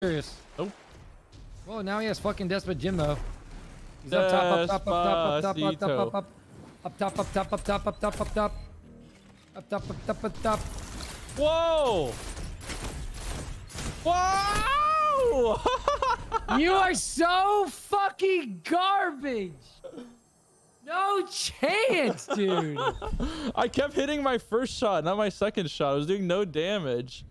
Serious. Oh. Whoa, now he has fucking Despot Jimbo. He's up top, up top, up top, up top, up top, up top, Up top, up top, up top, up top, up top. Up top, up top, up top. Whoa! Whoa! You are so fucking garbage. No chance, dude. I kept hitting my first shot, not my second shot. I was doing no damage.